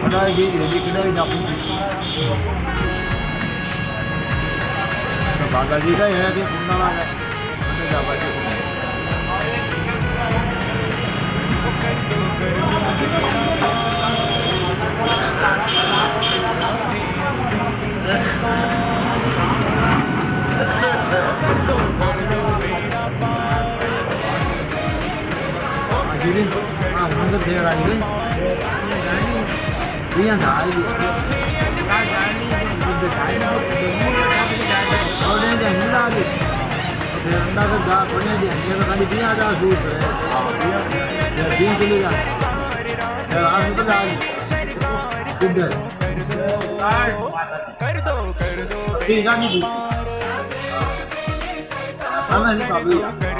Kedai dia, dia kedai dah pun. Dia punna lah. Ada dapat dia. Jadi, ah, mantap dia lagi. Dia yang dah ini. और ये जो हिंदा के फिर अंडा का गा बने जे ये तो खाली बिया दा सूट है ये बीन किलो का यार आज तो डाल किधर कर दो कर दो ठीक है नहीं खाना नहीं काबू